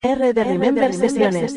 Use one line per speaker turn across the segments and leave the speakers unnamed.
R de Remember Sesiones.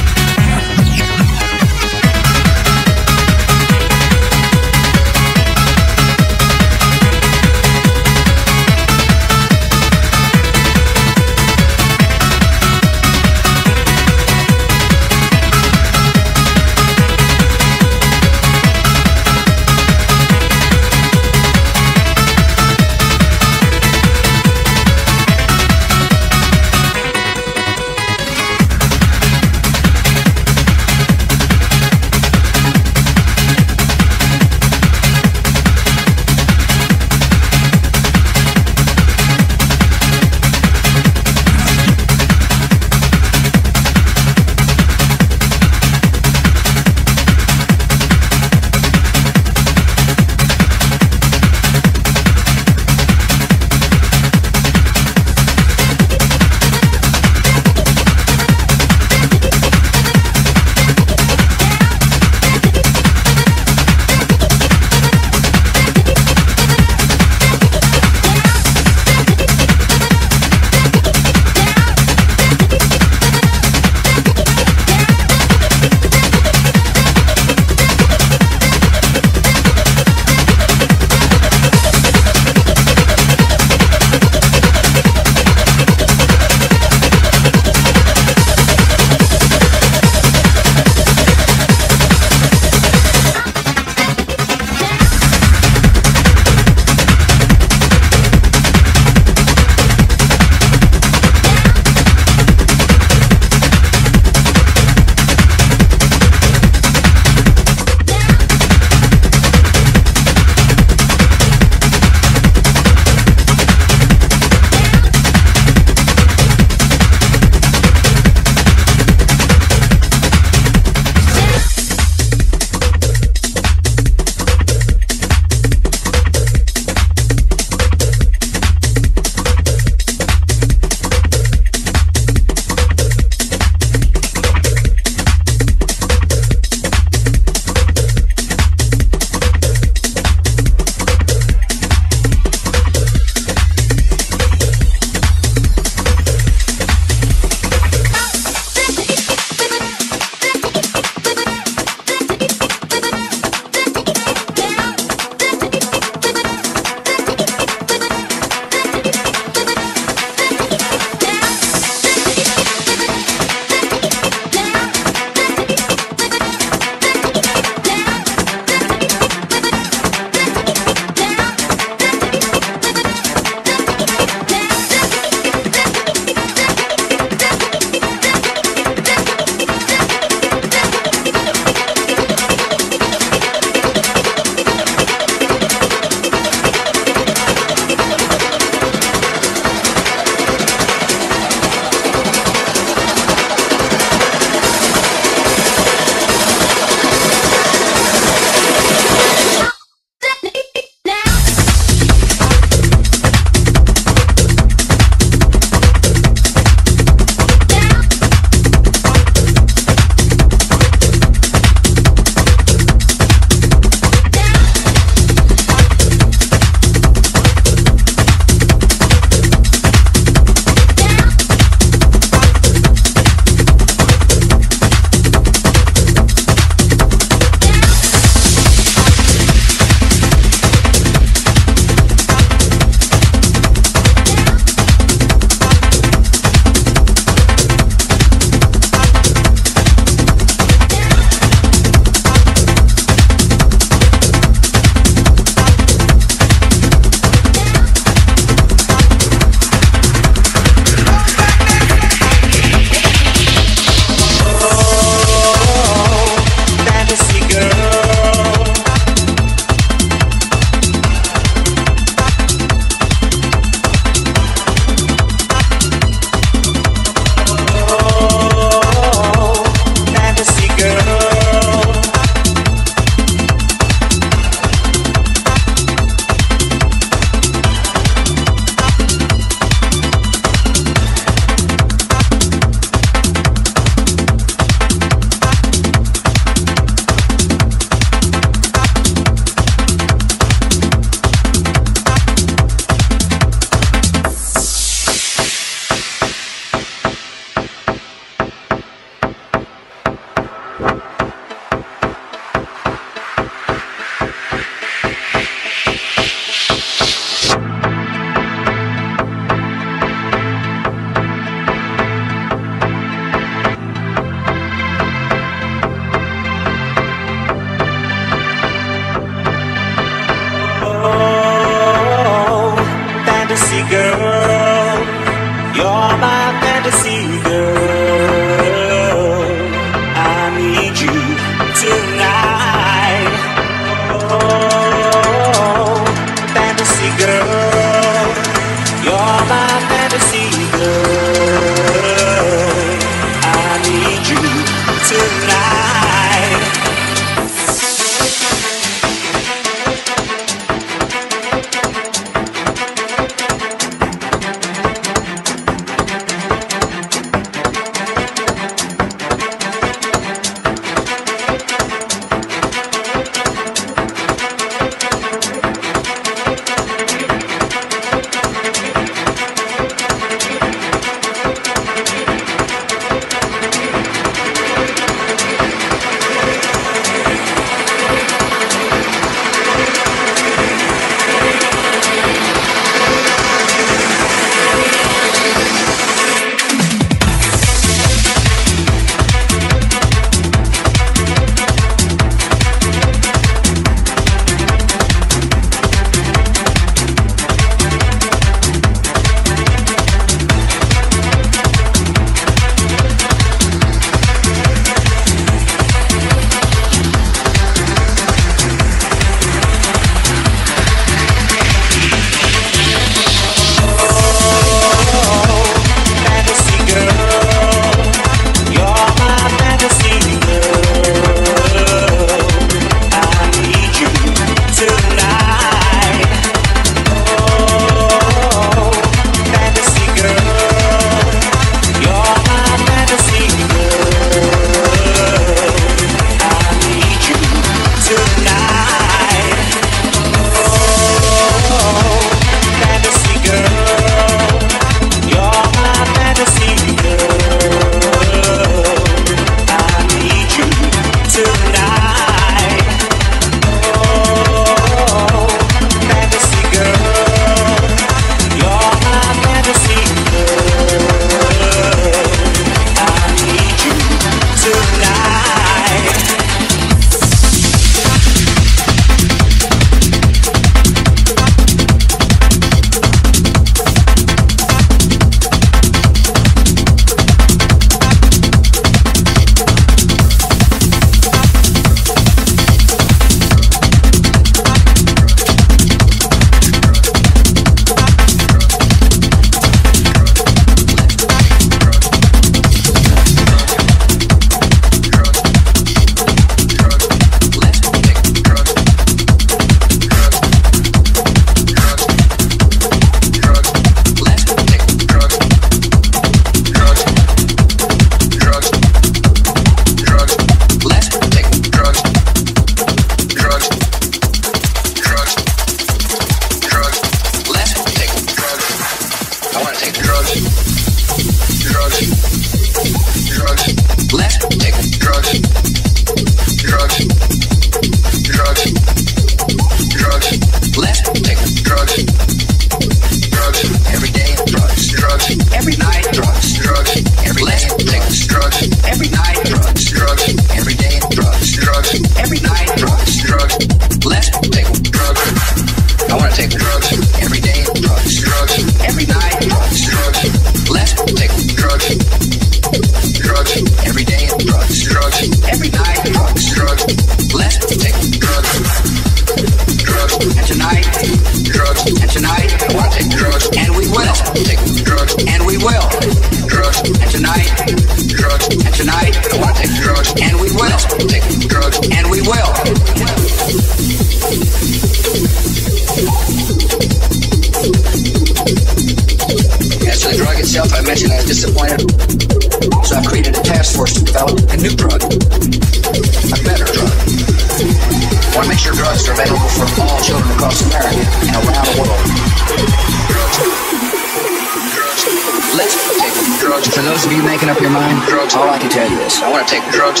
All I can tell you is, I want to take drugs.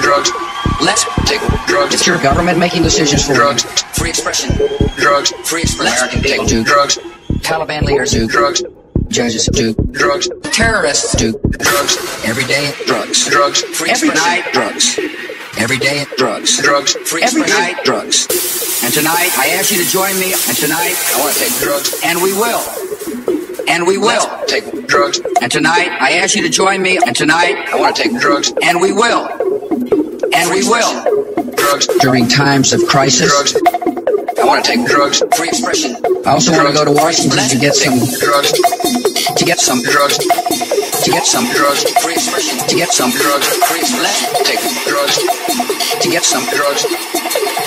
Drugs. Let's take drugs. It's your government making decisions for drugs. Free expression. Drugs. Free expression. American people do drugs. Taliban leaders do drugs. Judges do drugs. Terrorists do drugs. Every day drugs. Drugs. Free Every night drugs. Every day drugs. Drugs. Free Every night drugs. And tonight I ask you to join me. And tonight I want to take drugs. And we will. And we will take drugs. And tonight I ask you to join me. And tonight I want to take drugs. And we will. And we will. Drugs. During times of crisis. Drugs. I want to take drugs. Free expression. I also want to go to Washington to get some drugs. To get some drugs. To get some drugs. Free expression. To get some drugs. Free expression. Take drugs. To get some drugs.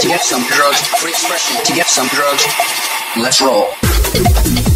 To get some drugs. Free expression. To get some drugs. Let's roll.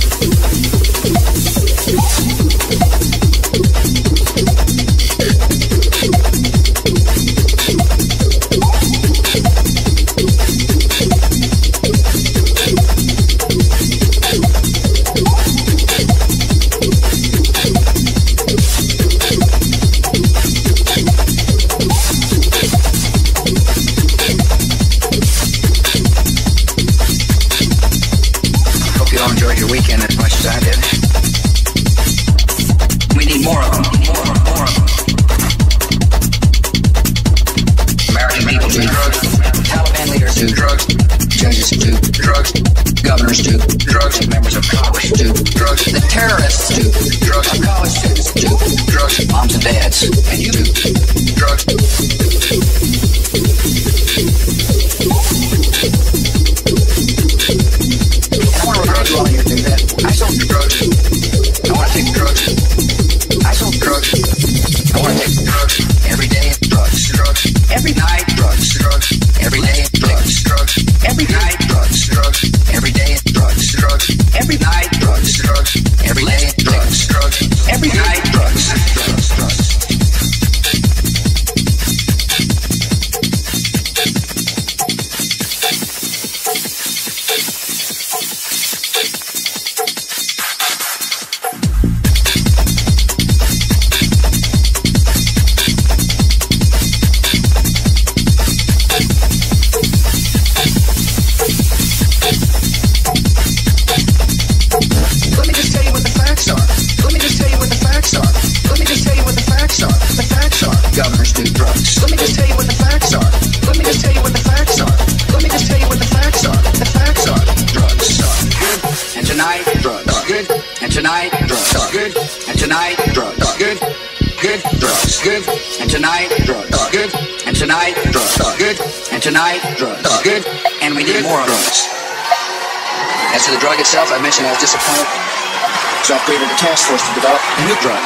Force to develop a new drug.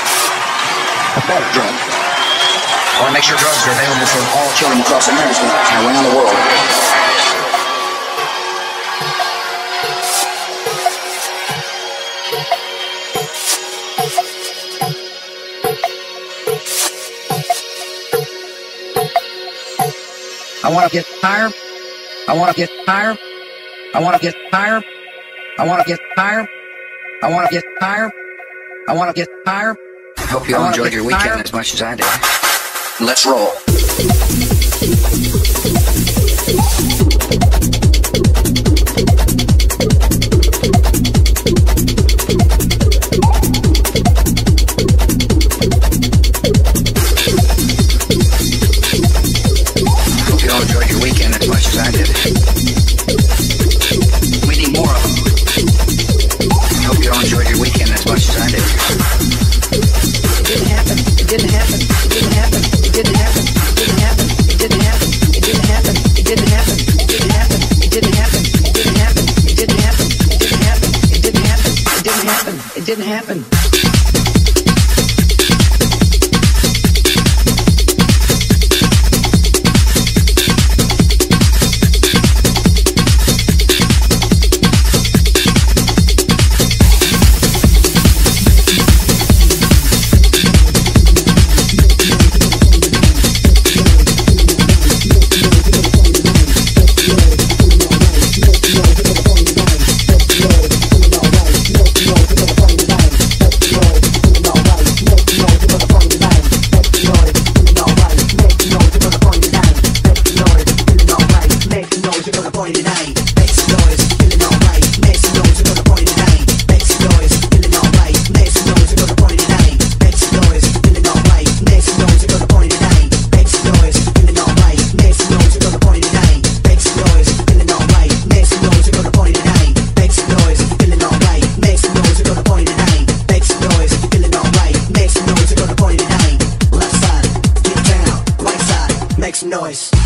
A better drug. I want to make sure drugs are available for all children across America and around the world. I want to get higher. I want to get higher. I want to get higher. I want to get higher. I want to get higher. I want to get higher. Hope you all enjoyed your weekend as much as I did. Let's roll.
Put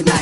your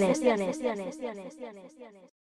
bendiciones. bendiciones. bendiciones. bendiciones. bendiciones.